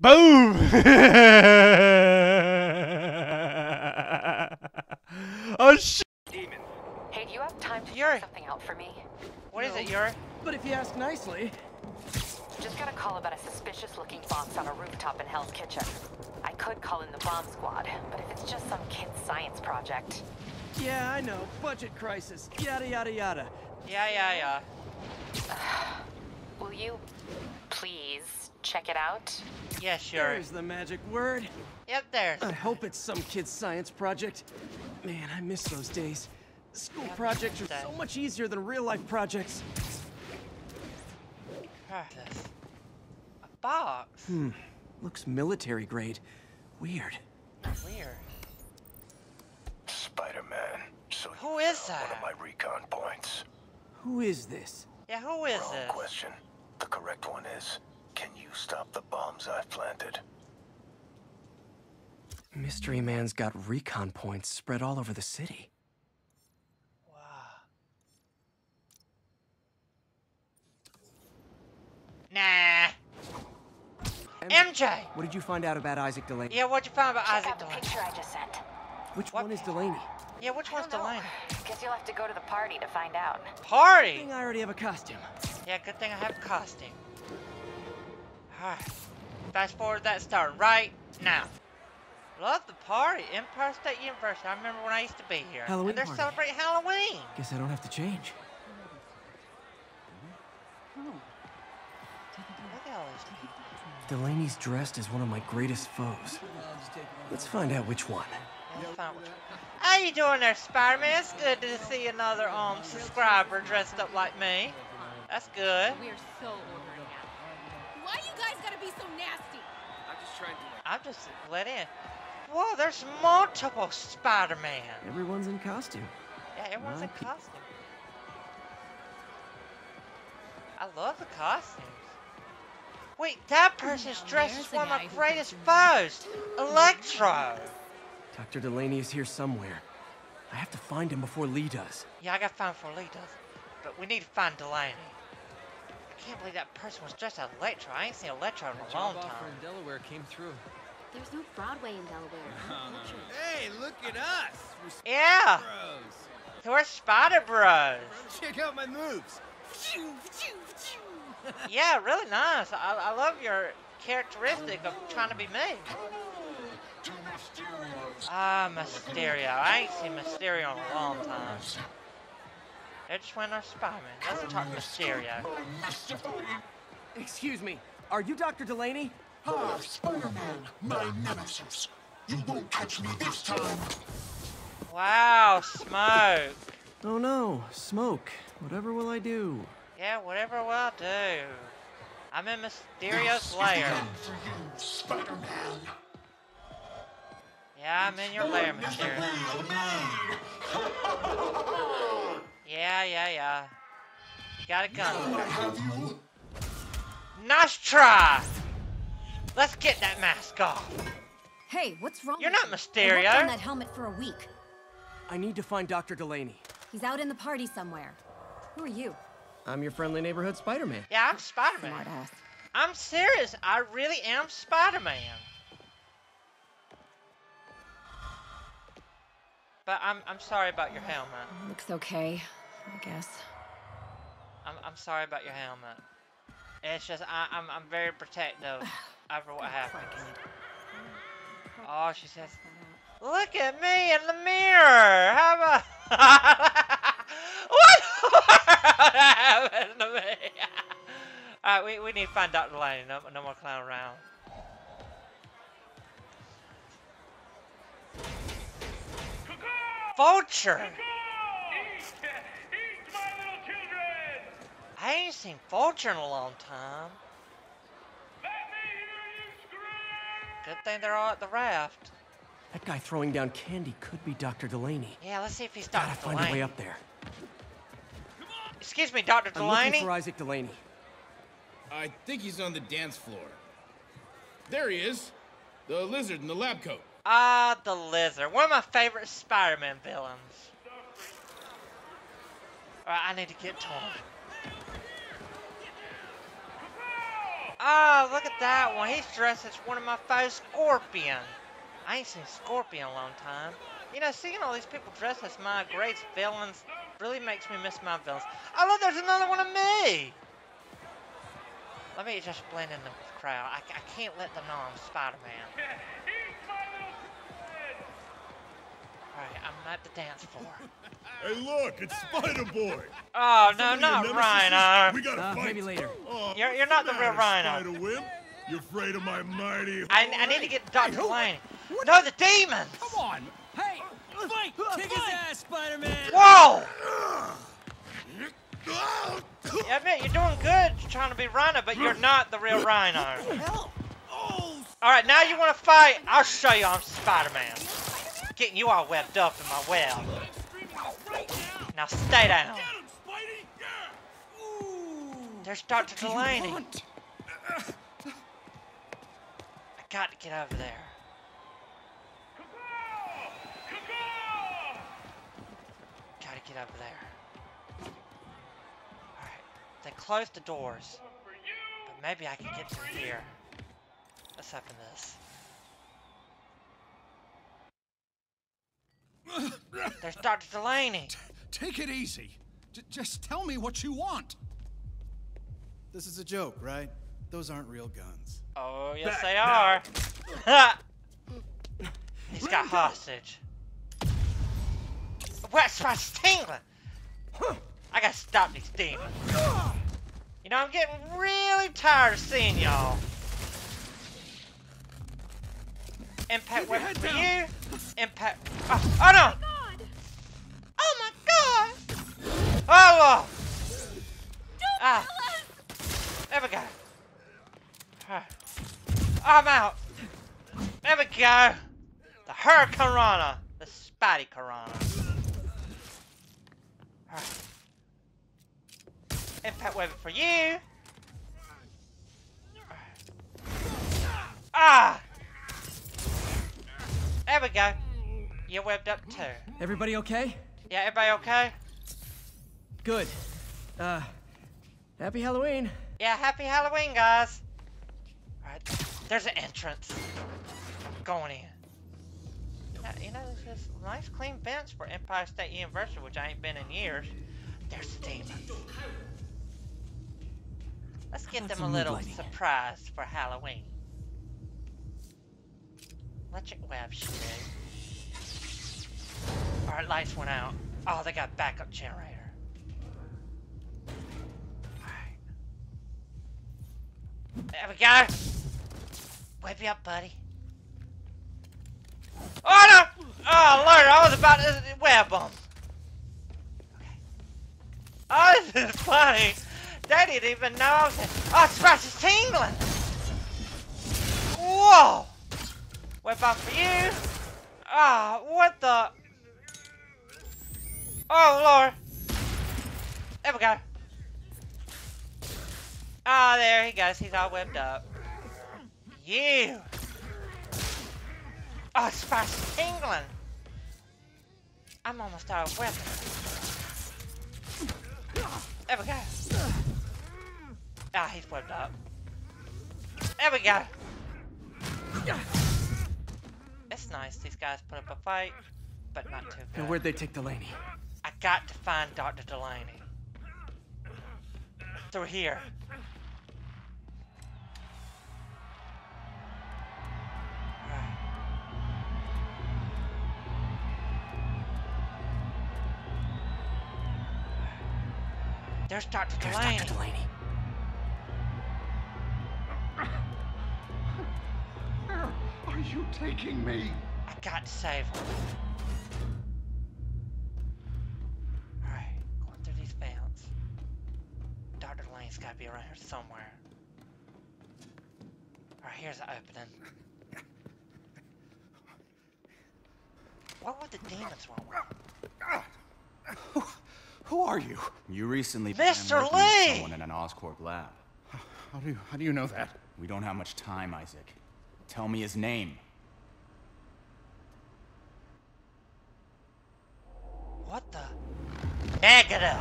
Boom! oh shit! Demons. Hey, do you have time to Yuri. something out for me? What is it, Yuri? But if you ask nicely, Just got a call about a suspicious-looking box on a rooftop in Hell's Kitchen. I could call in the bomb squad, but if it's just some kid's science project, yeah, I know, budget crisis, yada yada yada. Yeah, yeah, yeah. will you please check it out? Yes, Yuri. There's the magic word. Yep, there's. I hope it's some kid's science project. Man, I miss those days. School projects are so much easier than real life projects. Process. A box. Hmm, looks military grade. Weird. Weird. Spider-Man. So Who you is found that? One of my recon points. Who is this? Yeah, who is Wrong this? question. The correct one is, can you stop the bombs I've planted? Mystery Man's got recon points spread all over the city. Wow. Nah. MJ! What did you find out about Isaac Delaney? Yeah, what'd you find about Check Isaac out the Delaney? picture I just sent. Which What? one is Delaney? Yeah, which one's I don't. Delaney? Guess you'll have to go to the party to find out. I Party! think I already have a costume. Yeah, good thing I have a costume. Alright. Fast forward that start right now. Love the party. Empire State University. I remember when I used to be here. Halloween and they're party. celebrating Halloween. Guess I don't have to change. Look at all these people. Delaney's dressed as one of my greatest foes. Let's find out which one. Which one. How you doing there, Spider-Man? It's good to see another um subscriber dressed up like me. That's good. We're so over now. Why you guys gotta be so nasty? I'm just let in. Whoa, there's multiple Spider-Man. Everyone's in costume. Yeah, everyone's My in costume. I love the costumes. Wait, that person's dressed there's as one of my greatest foes, Electro. Dr. Delaney is here somewhere. I have to find him before Lee does. Yeah, I got to find for Lee does, but we need to find Delaney. I can't believe that person was dressed as Electro. I ain't seen Electro in a long time. in Delaware came through. There's no Broadway in Delaware. Hey, look at us! We're Yeah, Bros. we're Spider Bros. Check out my moves. Yeah, really nice. I, I love your characteristic of trying to be me. Ah, Mysterio. I ain't seen Mysterio in a long time. They just went on Spider-Man. Let's talk Mysterio. Excuse me, are you Dr. Delaney? Ah, Spider-Man, my nemesis. You won't catch me this time. Wow, smoke. Oh no, smoke. Whatever will I do? Yeah, whatever will I do. I'm in Mysterio's This is the lair. for you, Spider-Man. Yeah, I'm in your lair, Mr. Mysterio. Real Man. Yeah, yeah, yeah. You got a gun. I. Nice try! Let's get that mask off. Hey, what's wrong? You're not you? I Mysterio. worked on that helmet for a week. I need to find Dr. Delaney. He's out in the party somewhere. Who are you? I'm your friendly neighborhood Spider-Man. Yeah, I'm Spider-Man. Smart ass. I'm serious. I really am Spider-Man. But I'm I'm sorry about your helmet. Looks okay, I guess. I'm I'm sorry about your helmet. It's just I, I'm I'm very protective over what happened. Oh, she says, "Look at me in the mirror." How about what happened to me? All right, we we need to find Dr. Lane. No, no more clown around. Vulture. I ain't seen Vulture in a long time. Good thing they're all at the raft. That guy throwing down candy could be Dr. Delaney. Yeah, let's see if he's Gotta Dr. find a way up there. Excuse me, Dr. Delaney? I'm looking Delaney? for Isaac Delaney. I think he's on the dance floor. There he is. The lizard in the lab coat. Ah, the Lizard. One of my favorite Spider-Man villains. Alright, I need to get to him. Oh, look at that one. He's dressed as one of my foes, Scorpion. I ain't seen Scorpion in a long time. You know, seeing all these people dressed as my great villains really makes me miss my villains. Oh, look, there's another one of me! Let me just blend in the crowd. I, I can't let them know I'm Spider-Man. Alright, I'm at the dance floor. Hey, look, it's Spider Boy. Oh, no, Somebody not Rhino. We gotta Uh, fight. maybe later. Oh, You're- you're not the real Rhino. Spider Wimp. You afraid of my mighty? I, I need to get Dr. Delaney. No, the demons! Come on. Hey, fight. Kick his ass, Spider-Man. Whoa! Yeah, I admit, you're doing good trying to be Rhino, but you're not the real Rhino. Alright, now you want to fight? I'll show you I'm Spider-Man. Getting you all webbed up in my web. Now stay down. There's Dr. Delaney. I got to get over there. Gotta get over there. Alright, they closed the doors. But maybe I can get through here. Let's open this. There's Dr. Delaney. Take it easy. J- just tell me what you want. This is a joke, right? Those aren't real guns. Oh, yes Back they now. are. Ha! He's got hostage. What's my tingling? I gotta stop these demons. You know, I'm getting really tired of seeing y'all. Impact weapon for you. Impact. Oh, oh no! Oh my god! Oh! Ah! There we go. Ah. I'm out. There we go. The Hurricanrana. The Spidey Corona. Alright. Impact weapon for you. Ah! There we go. You're webbed up too. Everybody okay? Yeah, everybody okay? Good. Uh, happy Halloween. Yeah, happy Halloween, guys. Alright, there's an entrance. Going in. Now, you know, there's this nice clean bench for Empire State University, which I ain't been in years. There's the demons. Let's give them a little surprise for Halloween. Electric web should Alright, lights went out. Oh, they got backup generator. Alright. There we go. Wake me up, buddy. Oh no! Oh lord, I was about to web them. Okay. Oh, this is funny. They didn't even know I was. Oh, scratch is tingling. Whoa! Web up for you. Ah, what the? Oh lord. There we go. Ah, there he goes. He's all webbed up. You. Oh, Spice England. I'm almost out of weapons. There we go. Ah, he's webbed up. There we go. Nice these guys put up a fight, but not too good. And where'd they take Delaney? I got to find Dr. Delaney. Through here. There's Dr. There's Delaney. Dr. Delaney. You taking me? I got to save him. Alright, going through these vents. Dr. Delaney's gotta be around here somewhere. Alright, here's the opening. What would the demons want with? Who are you? You recently Mr. began working Lee! someone in an Oscorp lab. How do you, how do you know that? We don't have much time, Isaac. Tell me his name. What the? Negative!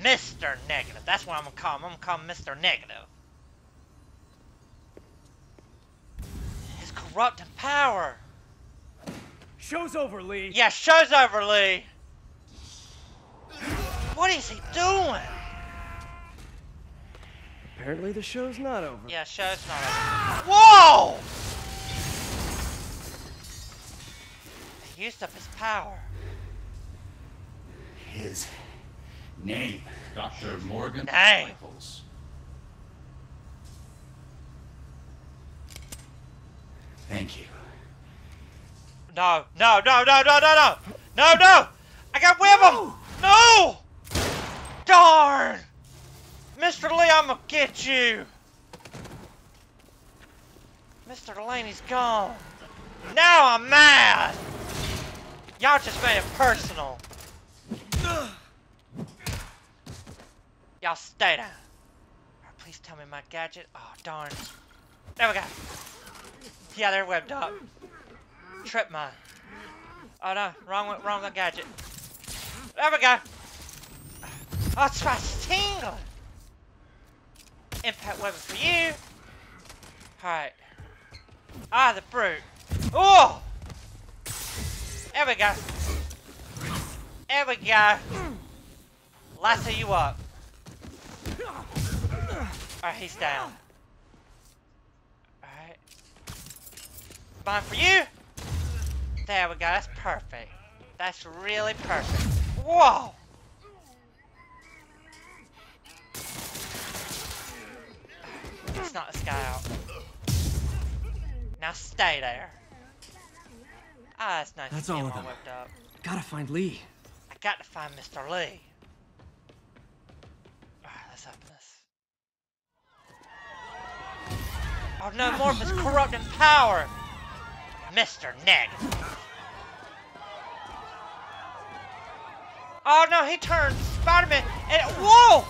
Mr. Negative. That's what I'm gonna call him. I'm gonna call him Mr. Negative. His corrupting power. Show's over, Lee. Yeah, show's over, Lee. What is he doing? Apparently the show's not over. Yeah, show's not over. Whoa! Used up his power. His name, Dr. Morgan Name. Michaels. Thank you. No, no, no, no, no, no, no! No, no! I got whip him! No! Darn! Mr. Lee, I'm gonna get you! Mr. Delaney's gone. Now I'm mad! Y'all just made it personal. Y'all stay down. Alright, please tell me my gadget. Oh, darn. There we go. Yeah, they're webbed up. Trip mine. Oh no, wrong wrong gadget. There we go. Oh, it's my tingle. Impact weapon for you. Alright. Ah, the brute. Oh! There we go. There we go. Lasso you up. Alright, he's down. Alright. Mine for you. There we go, that's perfect. That's really perfect. Whoa! It's not a sky out. Now stay there. Ah, that's nice. That's all of them. up. Gotta find Lee. I got to find Mr. Lee. Alright, let's open this. Oh no, more of his corrupting power! Mr. Negative. Oh no, he turned Spider-Man and whoa!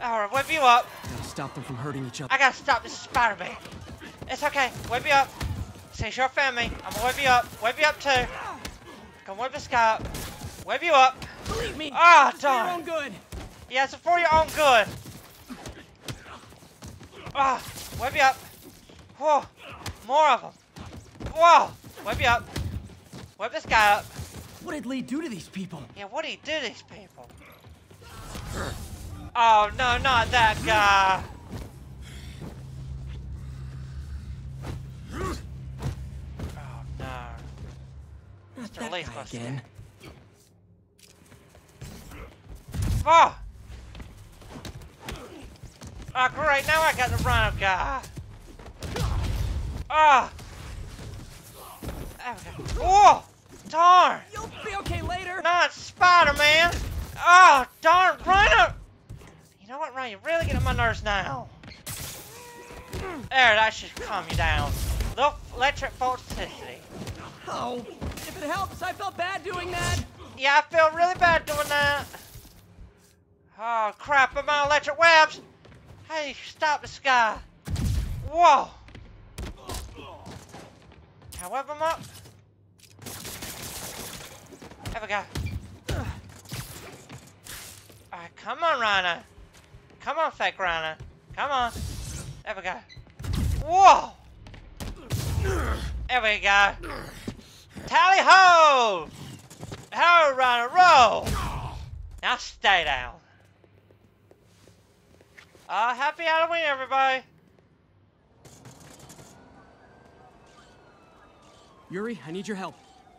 Alright, whip you up. Gotta stop them from hurting each other. I gotta stop this Spider-Man. It's okay, whip you up. Since you're family, I'm gonna whip you up. Whip you up too. Come whip this guy up. Whip you up. Believe me. Ah, it's for your own good. Yeah, it's for your own good. Ah, whip you up. Whoa, more of them. Whoa, whip you up. Whip this guy up. What did Lee do to these people? Yeah, what do you do to these people? Oh, no, not that guy. That Lee's guy supposed again. Oh! Oh, great, now I got the rhino guy. Ah! There we go. Oh! Darn! You'll be okay later. Not Spider-Man! Oh, darn, Rhino! You know what, Rhino, you're really getting on my nerves now. There, that should calm you down. Little electric toxicity. Oh, if it helps, I felt bad doing that. Yeah, I feel really bad doing that. Oh, crap, I'm on electric webs. Hey, stop this guy. Whoa. Can I web him up? There we go. Alright, come on, Rhino. Come on, fake Rhino. Come on. There we go. Whoa! There we go. Tally ho! Ho, Rhino, roll! Now stay down. Uh, happy Halloween, everybody! Yuri, I need your help.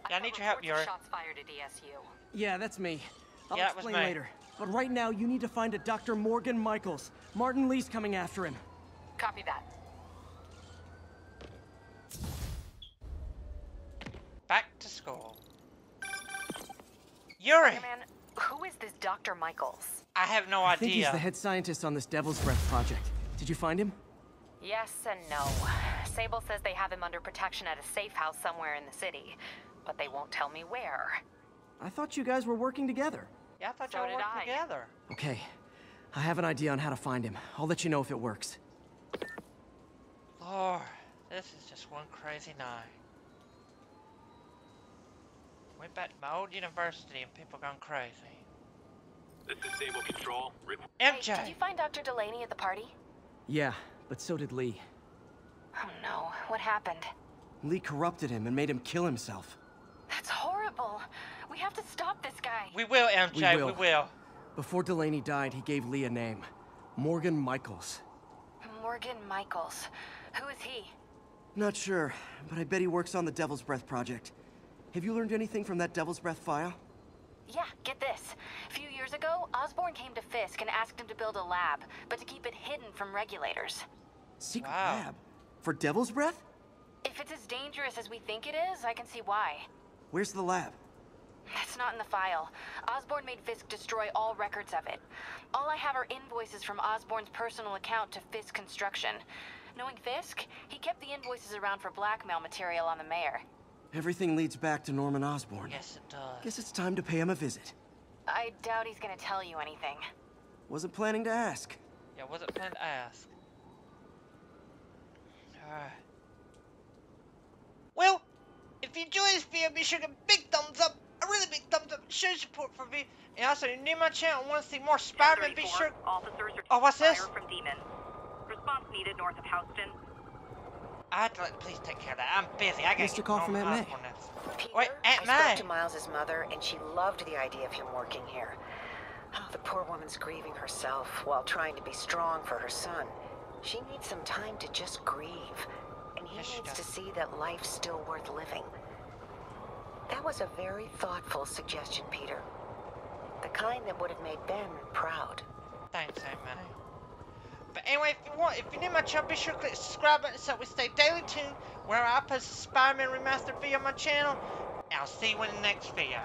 Yeah, I need your help, Yuri. Shots fired at ESU. Yeah, that's me. I'll Yeah, that was explain later. But right now, you need to find a Dr. Morgan Michaels. Martin Lee's coming after him. Copy that. To school. Yuri! Hey, man, who is this Dr. Michaels? I have no I think he's the head scientist on this Devil's Breath project. Did you find him? Yes and no. Sable says they have him under protection at a safe house somewhere in the city, but they won't tell me where. I thought you guys were working together. Yeah, I thought So y'all did worked I. together. Okay. I have an idea on how to find him. I'll let you know if it works. Lord, this is just one crazy night. Went back to my old university and people gone crazy. This is Sable Control. Rip MJ! Hey, did you find Dr. Delaney at the party? Yeah, but so did Lee. Oh no. What happened? Lee corrupted him and made him kill himself. That's horrible. We have to stop this guy. We will, MJ. We will. We will. Before Delaney died, he gave Lee a name. Morgan Michaels. Morgan Michaels. Who is he? Not sure, but I bet he works on the Devil's Breath project. Have you learned anything from that Devil's Breath file? Yeah, get this. A few years ago, Osborn came to Fisk and asked him to build a lab, but to keep it hidden from regulators. Secret lab? For Devil's Breath? If it's as dangerous as we think it is, I can see why. Where's the lab? That's not in the file. Osborn made Fisk destroy all records of it. All I have are invoices from Osborn's personal account to Fisk Construction. Knowing Fisk, he kept the invoices around for blackmail material on the mayor. Everything leads back to Norman Osborn. Yes, it does. Guess it's time to pay him a visit. I doubt he's gonna tell you anything. Wasn't planning to ask. Yeah, wasn't planning to ask. Alright. Well, if you enjoy this video, be sure to give a big thumbs up, a really big thumbs up, show support for me. And also, if you're new to my channel and want to see more Spider-Man, be sure... Officers are Oh, what's this? from demons. Response needed north of Houston. I have to let the police take care of that. I'm busy. I gotta Missed a get call from Aunt May. Peter, Wait, Aunt I May. spoke to Miles's mother, and she loved the idea of him working here. Oh, the poor woman's grieving herself while trying to be strong for her son. She needs some time to just grieve, and he Yes, needs to see that life's still worth living. That was a very thoughtful suggestion, Peter. The kind that would have made Ben proud. Thanks, Aunt May. But anyway, if you want, if you're new to my channel, be sure to click subscribe button so we stay daily tuned where I post a Spider-Man remastered video on my channel. I'll see you in the next video.